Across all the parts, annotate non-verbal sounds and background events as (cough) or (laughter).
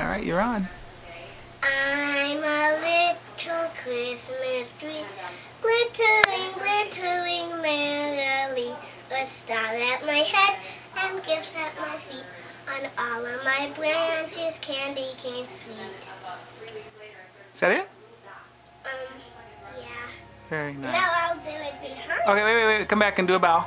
All right, you're on. I'm a little Christmas tree, glittering, glittering merrily. A star at my head and gifts at my feet. On all of my branches, candy cane sweet. Is that it? Um, yeah. Very nice. Now I'll do it behind. Okay, wait, wait, wait. Come back and do a bow.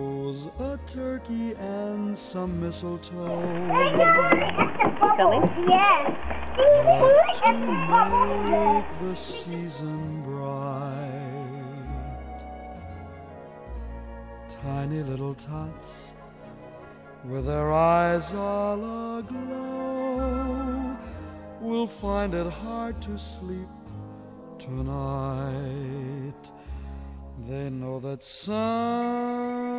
a turkey and some mistletoe. Yes. Help to make the season bright. Tiny little tots with their eyes all aglow will find it hard to sleep tonight. They know that Santa's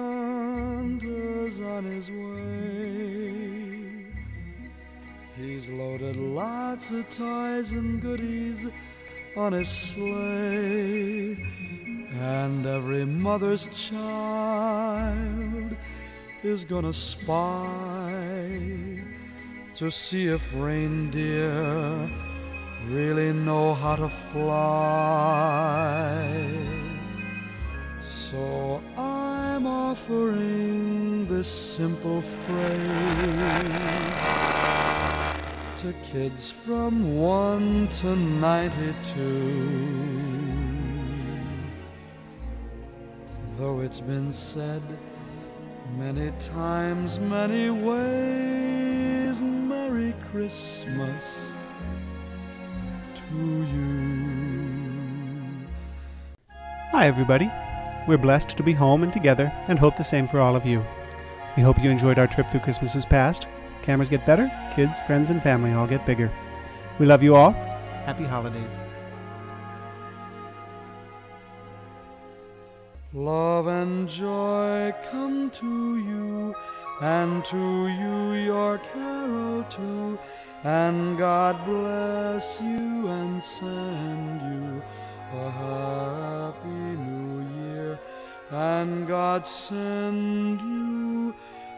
loaded lots of toys and goodies on his sleigh. And every mother's child is gonna spy to see if reindeer really know how to fly. So I'm offering this simple phrase to kids from 1 to 92. Though it's been said many times, many ways, Merry Christmas to you. Hi, everybody. We're blessed to be home and together and hope the same for all of you. We hope you enjoyed our trip through Christmases past. Cameras get better, kids, friends, and family all get bigger. We love you all. Happy holidays. Love and joy come to you, and to you your carol too. And God bless you and send you a happy new year. And God send you a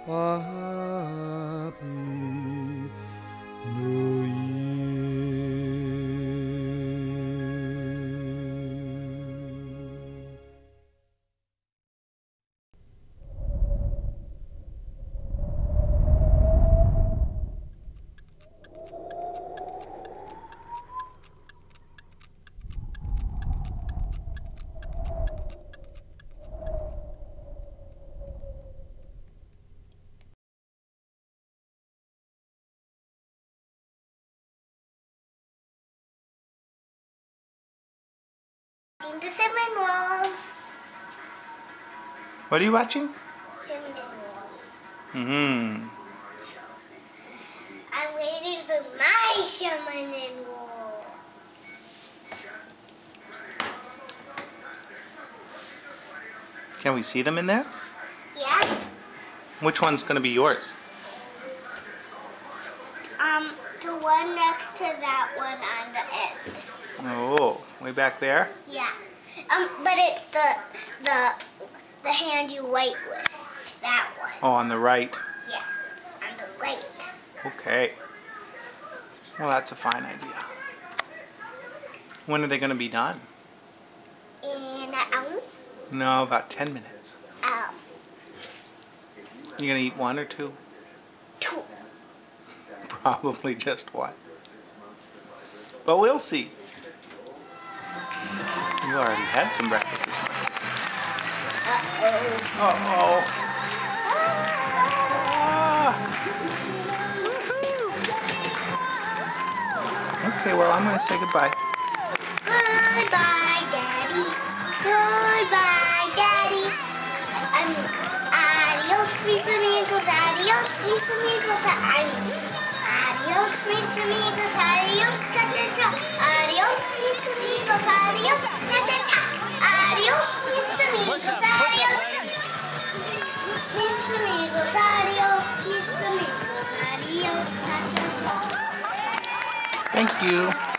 happy new year. The cinnamon rolls. What are you watching? Cinnamon rolls. Mm-hmm. I'm waiting for my cinnamon roll. Can we see them in there? Yeah. Which one's going to be yours? Um, the one next to that one on the end. Oh, way back there? Yeah. Um, but it's the the the hand you write with. That one. Oh, on the right. Yeah. On the right. Okay. Well, that's a fine idea. When are they going to be done? In an hour. No, about 10 minutes. Um, You going to eat one or two? two. (laughs) Probably just one. But we'll see. You already had some breakfast this morning. Uh-oh. Uh-oh. Okay, well, I'm going to say goodbye. Goodbye, Daddy. Goodbye, Daddy. I mean, adios, mis amigos. Adios, mis amigos. I mean, adios, mis amigos. Adios, cha cha cha. Adios, mis amigos. Adios, cha cha cha. Adios, mis amigos. Adios. Mis amigos. Adios, mis amigos. Adios, cha cha cha. Thank you.